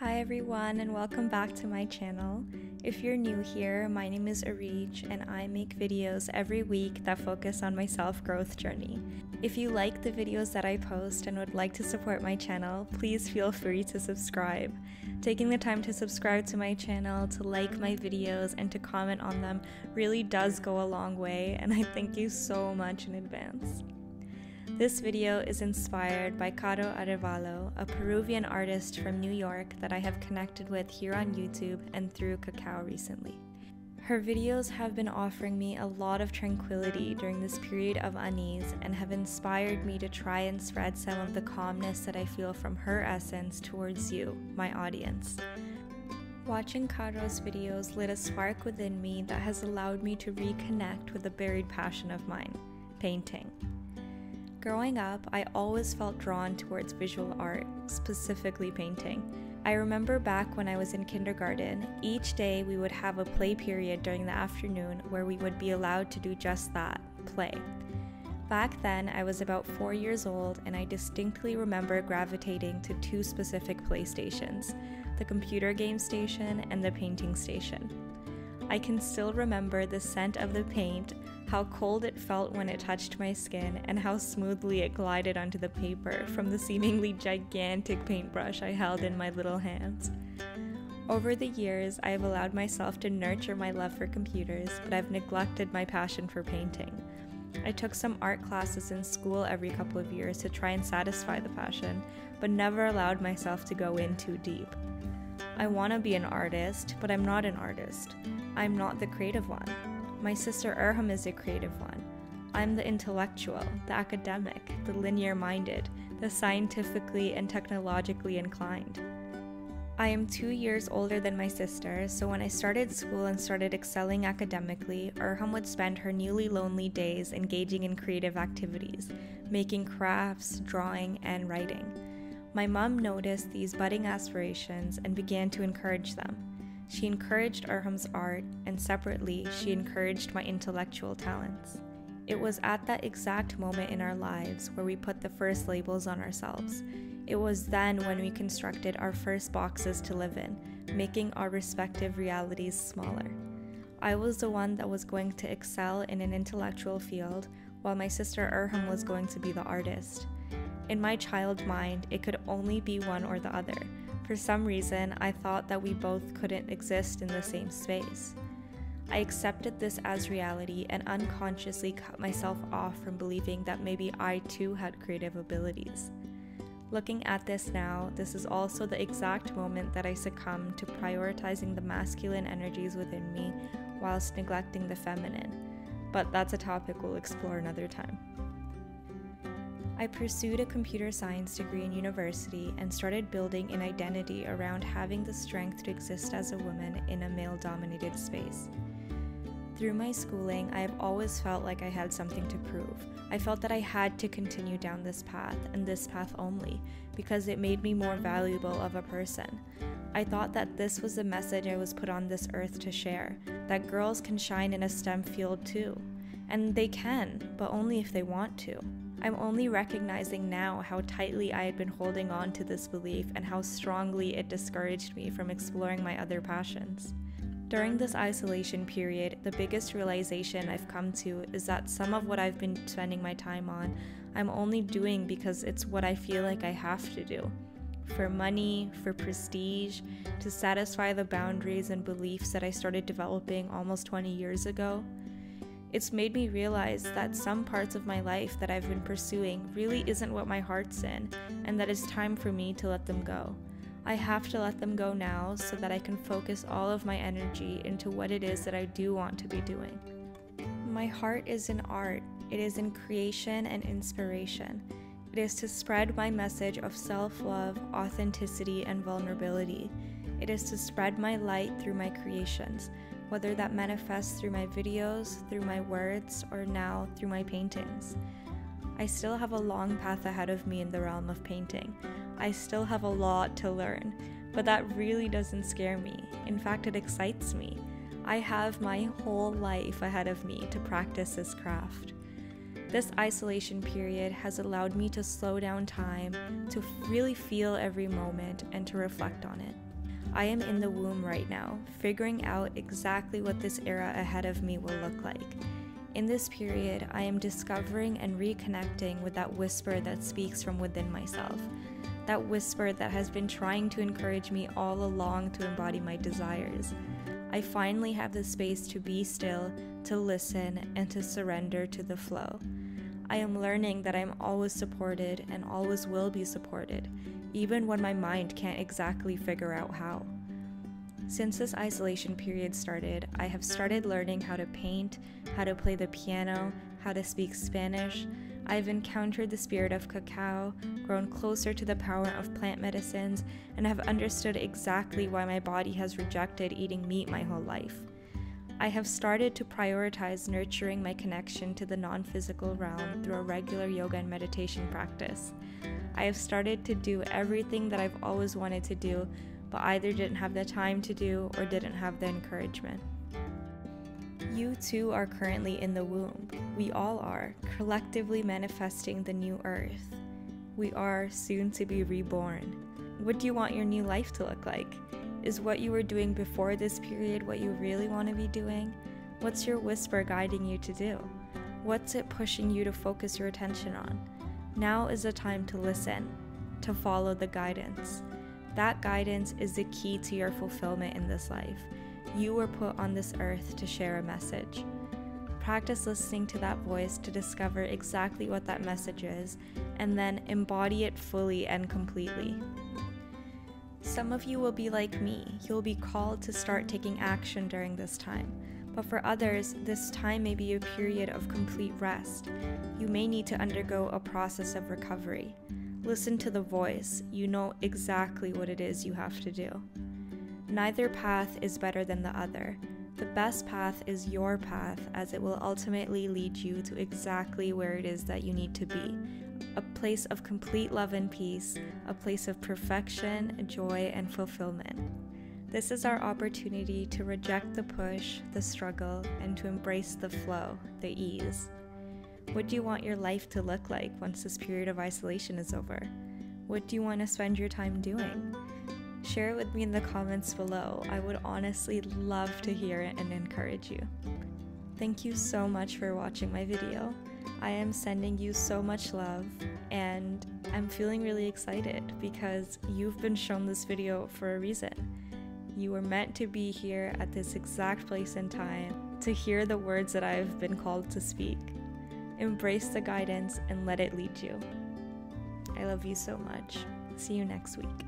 Hi everyone and welcome back to my channel. If you're new here, my name is Areej and I make videos every week that focus on my self-growth journey. If you like the videos that I post and would like to support my channel, please feel free to subscribe. Taking the time to subscribe to my channel, to like my videos, and to comment on them really does go a long way and I thank you so much in advance. This video is inspired by Caro Arevalo, a Peruvian artist from New York that I have connected with here on YouTube and through Kakao recently. Her videos have been offering me a lot of tranquility during this period of unease and have inspired me to try and spread some of the calmness that I feel from her essence towards you, my audience. Watching Caro's videos lit a spark within me that has allowed me to reconnect with a buried passion of mine painting. Growing up, I always felt drawn towards visual art, specifically painting. I remember back when I was in kindergarten, each day we would have a play period during the afternoon where we would be allowed to do just that play. Back then, I was about four years old, and I distinctly remember gravitating to two specific playstations the computer game station and the painting station. I can still remember the scent of the paint, how cold it felt when it touched my skin, and how smoothly it glided onto the paper from the seemingly gigantic paintbrush I held in my little hands. Over the years, I have allowed myself to nurture my love for computers, but I've neglected my passion for painting. I took some art classes in school every couple of years to try and satisfy the passion, but never allowed myself to go in too deep. I want to be an artist, but I'm not an artist. I'm not the creative one. My sister Erham is the creative one. I'm the intellectual, the academic, the linear minded, the scientifically and technologically inclined. I am two years older than my sister, so when I started school and started excelling academically, Erham would spend her newly lonely days engaging in creative activities, making crafts, drawing, and writing. My mom noticed these budding aspirations and began to encourage them. She encouraged Erham's art, and separately, she encouraged my intellectual talents. It was at that exact moment in our lives where we put the first labels on ourselves. It was then when we constructed our first boxes to live in, making our respective realities smaller. I was the one that was going to excel in an intellectual field, while my sister Erham was going to be the artist. In my child mind, it could only be one or the other. For some reason, I thought that we both couldn't exist in the same space. I accepted this as reality and unconsciously cut myself off from believing that maybe I too had creative abilities. Looking at this now, this is also the exact moment that I succumbed to prioritizing the masculine energies within me whilst neglecting the feminine. But that's a topic we'll explore another time. I pursued a computer science degree in university and started building an identity around having the strength to exist as a woman in a male dominated space. Through my schooling, I have always felt like I had something to prove. I felt that I had to continue down this path and this path only because it made me more valuable of a person. I thought that this was the message I was put on this earth to share that girls can shine in a STEM field too. And they can, but only if they want to. I'm only recognizing now how tightly I had been holding on to this belief and how strongly it discouraged me from exploring my other passions. During this isolation period, the biggest realization I've come to is that some of what I've been spending my time on, I'm only doing because it's what I feel like I have to do. For money, for prestige, to satisfy the boundaries and beliefs that I started developing almost 20 years ago. It's made me realize that some parts of my life that I've been pursuing really isn't what my heart's in, and that it's time for me to let them go. I have to let them go now so that I can focus all of my energy into what it is that I do want to be doing. My heart is in art, it is in creation and inspiration. It is to spread my message of self love, authenticity, and vulnerability. It is to spread my light through my creations whether that manifests through my videos, through my words, or now through my paintings. I still have a long path ahead of me in the realm of painting. I still have a lot to learn, but that really doesn't scare me. In fact, it excites me. I have my whole life ahead of me to practice this craft. This isolation period has allowed me to slow down time, to really feel every moment, and to reflect on it. I am in the womb right now, figuring out exactly what this era ahead of me will look like. In this period, I am discovering and reconnecting with that whisper that speaks from within myself. That whisper that has been trying to encourage me all along to embody my desires. I finally have the space to be still, to listen, and to surrender to the flow. I am learning that I'm always supported and always will be supported, even when my mind can't exactly figure out how. Since this isolation period started, I have started learning how to paint, how to play the piano, how to speak Spanish. I've encountered the spirit of cacao, grown closer to the power of plant medicines, and have understood exactly why my body has rejected eating meat my whole life. I have started to prioritize nurturing my connection to the non physical realm through a regular yoga and meditation practice. I have started to do everything that I've always wanted to do but either didn't have the time to do or didn't have the encouragement. You too are currently in the womb. We all are, collectively manifesting the new earth. We are soon to be reborn. What do you want your new life to look like? Is what you were doing before this period what you really want to be doing? What's your whisper guiding you to do? What's it pushing you to focus your attention on? Now is the time to listen, to follow the guidance. That guidance is the key to your fulfillment in this life. You were put on this earth to share a message. Practice listening to that voice to discover exactly what that message is, and then embody it fully and completely. Some of you will be like me, you'll be called to start taking action during this time. But for others, this time may be a period of complete rest. You may need to undergo a process of recovery. Listen to the voice, you know exactly what it is you have to do. Neither path is better than the other. The best path is your path, as it will ultimately lead you to exactly where it is that you need to be a place of complete love and peace, a place of perfection, joy, and fulfillment. This is our opportunity to reject the push, the struggle, and to embrace the flow, the ease. What do you want your life to look like once this period of isolation is over? What do you want to spend your time doing? Share it with me in the comments below. I would honestly love to hear it and encourage you. Thank you so much for watching my video. I am sending you so much love and I'm feeling really excited because you've been shown this video for a reason. You were meant to be here at this exact place and time to hear the words that I've been called to speak. Embrace the guidance and let it lead you. I love you so much. See you next week.